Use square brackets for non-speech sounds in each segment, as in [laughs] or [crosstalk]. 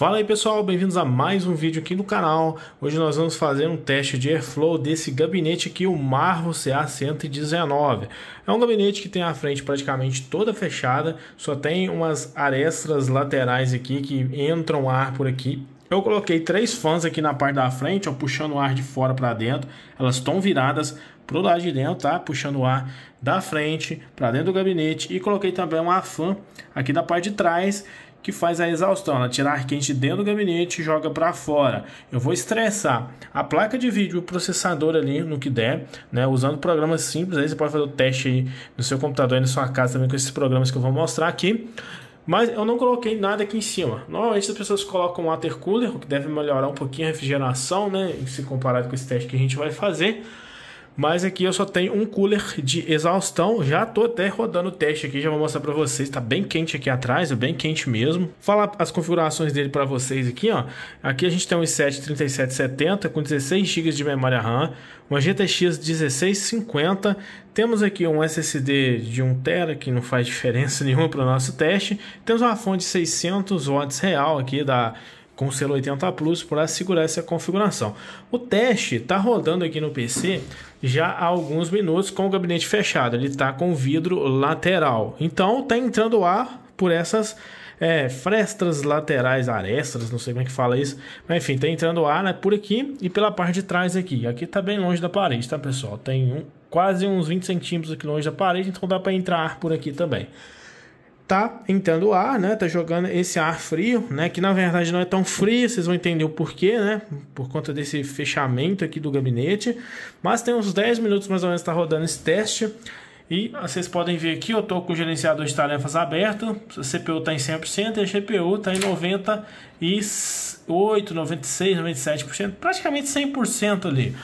Fala aí pessoal, bem-vindos a mais um vídeo aqui no canal. Hoje nós vamos fazer um teste de airflow desse gabinete aqui, o Marvel CA119. É um gabinete que tem a frente praticamente toda fechada, só tem umas arestas laterais aqui que entram ar por aqui. Eu coloquei três fãs aqui na parte da frente, ó, puxando o ar de fora para dentro. Elas estão viradas pro lado de dentro, tá? Puxando o ar da frente para dentro do gabinete. E coloquei também uma fã aqui da parte de trás que faz a exaustão, ela tira ar quente dentro do gabinete e joga para fora. Eu vou estressar a placa de vídeo o processador ali no que der, né, usando programas simples, aí você pode fazer o teste aí no seu computador e na sua casa também com esses programas que eu vou mostrar aqui. Mas eu não coloquei nada aqui em cima. Normalmente as pessoas colocam um water cooler, o que deve melhorar um pouquinho a refrigeração, né, se comparado com esse teste que a gente vai fazer. Mas aqui eu só tenho um cooler de exaustão. Já tô até rodando o teste aqui, já vou mostrar para vocês. Tá bem quente aqui atrás, é bem quente mesmo. Falar as configurações dele para vocês aqui, ó. Aqui a gente tem um i7 3770 com 16 GB de memória RAM, uma GTX 1650. Temos aqui um SSD de 1 TB que não faz [laughs] diferença nenhuma para o nosso teste. Temos uma fonte de 600 watts real aqui da com o selo 80 Plus para segurar essa configuração. O teste está rodando aqui no PC já há alguns minutos com o gabinete fechado. Ele está com vidro lateral. Então está entrando ar por essas é, frestas laterais, arestas, não sei como é que fala isso. Mas enfim, está entrando ar né, por aqui e pela parte de trás aqui. Aqui está bem longe da parede, tá pessoal? Tem um, quase uns 20 centímetros aqui longe da parede, então dá para entrar ar por aqui também tá entrando ar, né? Tá jogando esse ar frio, né? Que na verdade não é tão frio, vocês vão entender o porquê, né? Por conta desse fechamento aqui do gabinete. Mas tem uns 10 minutos mais ou menos tá rodando esse teste. E vocês podem ver aqui, eu tô com o gerenciador de tarefas aberto. A CPU está em 100% e a GPU está em 98, 96, 97%, praticamente 100% ali.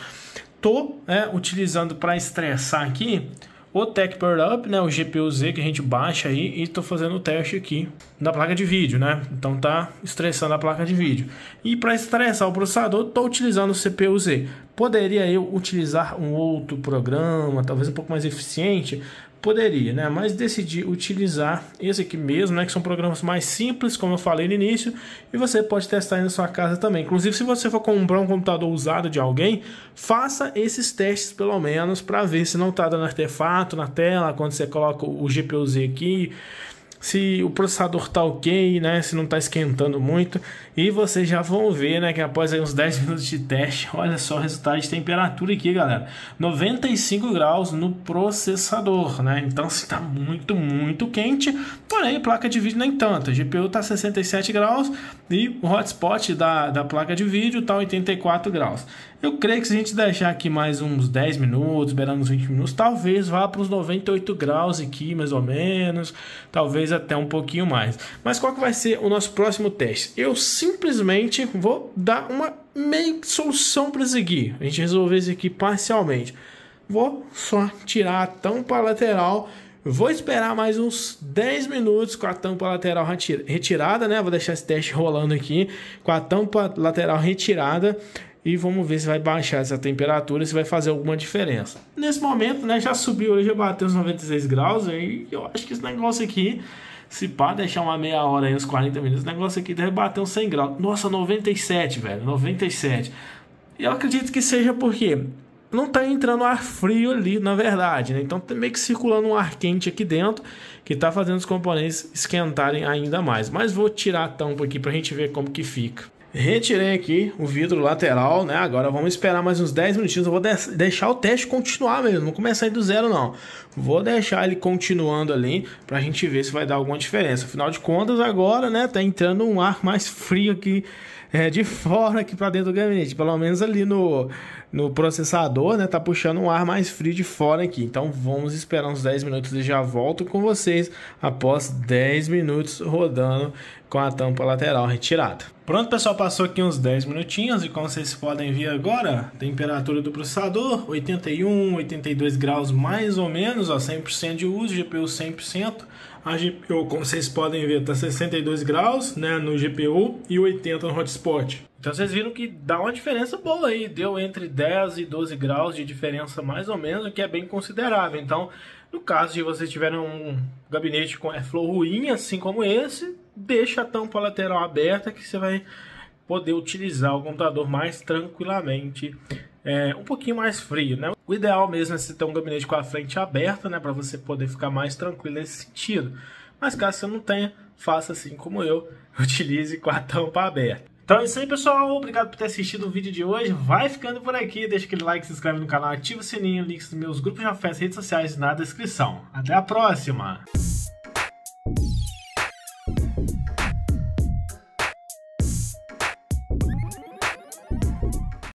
Tô é, utilizando para estressar aqui o Tech Power Up, né, o GPU-Z que a gente baixa aí e estou fazendo o teste aqui da placa de vídeo, né? Então tá estressando a placa de vídeo. E para estressar o processador, estou utilizando o CPU-Z. Poderia eu utilizar um outro programa, talvez um pouco mais eficiente, Poderia, né? Mas decidi utilizar esse aqui mesmo, né? Que são programas mais simples, como eu falei no início, e você pode testar aí na sua casa também. Inclusive, se você for comprar um computador usado de alguém, faça esses testes pelo menos para ver se não está dando artefato na tela quando você coloca o GPU-Z aqui se o processador tá ok, né? Se não tá esquentando muito. E vocês já vão ver, né? Que após uns 10 [laughs] minutos de teste, olha só o resultado de temperatura aqui, galera. 95 graus no processador, né? Então, se tá muito, muito quente. Porém, placa de vídeo nem tanto. A GPU tá 67 graus e o hotspot da, da placa de vídeo tá 84 graus. Eu creio que se a gente deixar aqui mais uns 10 minutos, beirando uns 20 minutos, talvez vá para os 98 graus aqui, mais ou menos. Talvez até um pouquinho mais. Mas qual que vai ser o nosso próximo teste? Eu simplesmente vou dar uma meio solução para seguir. A gente resolver isso aqui parcialmente. Vou só tirar a tampa lateral Vou esperar mais uns 10 minutos com a tampa lateral retirada, né? Vou deixar esse teste rolando aqui com a tampa lateral retirada e vamos ver se vai baixar essa temperatura, se vai fazer alguma diferença. Nesse momento, né, já subiu, já bateu os 96 graus, e eu acho que esse negócio aqui, se pá, deixar uma meia hora aí, uns 40 minutos, esse negócio aqui deve bater uns 100 graus. Nossa, 97, velho, 97. E eu acredito que seja porque não está entrando ar frio ali, na verdade, né? Então tá meio que circulando um ar quente aqui dentro, que está fazendo os componentes esquentarem ainda mais. Mas vou tirar a tampa aqui para a gente ver como que fica. Retirei aqui o vidro lateral, né? Agora vamos esperar mais uns 10 minutinhos. Eu vou de deixar o teste continuar mesmo, não começar aí do zero não. Vou deixar ele continuando ali pra gente ver se vai dar alguma diferença. Afinal de contas, agora, né, tá entrando um ar mais frio aqui é, de fora aqui para dentro do gabinete. Pelo menos ali no, no processador, né? Tá puxando um ar mais frio de fora aqui. Então vamos esperar uns 10 minutos e já volto com vocês após 10 minutos rodando com a tampa lateral retirada. Pronto, pessoal, passou aqui uns 10 minutinhos e como vocês podem ver agora, temperatura do processador 81, 82 graus mais ou menos, ó, 100% de uso, GPU 100%. A GPU, como vocês podem ver, está 62 graus né, no GPU e 80 no hotspot. Então vocês viram que dá uma diferença boa aí, deu entre 10 e 12 graus de diferença mais ou menos, o que é bem considerável. Então, no caso de vocês tiverem um gabinete com airflow ruim, assim como esse, deixa a tampa lateral aberta que você vai poder utilizar o computador mais tranquilamente, é, um pouquinho mais frio, né? O ideal mesmo é você ter um gabinete com a frente aberta, né, para você poder ficar mais tranquilo nesse sentido. Mas caso você não tenha, faça assim como eu, [laughs] utilize com a tampa aberta. Então é isso aí, pessoal. Obrigado por ter assistido o vídeo de hoje. Vai ficando por aqui. Deixa aquele like, se inscreve no canal, ativa o sininho, links dos meus grupos de afetos, redes sociais na descrição. Até a próxima!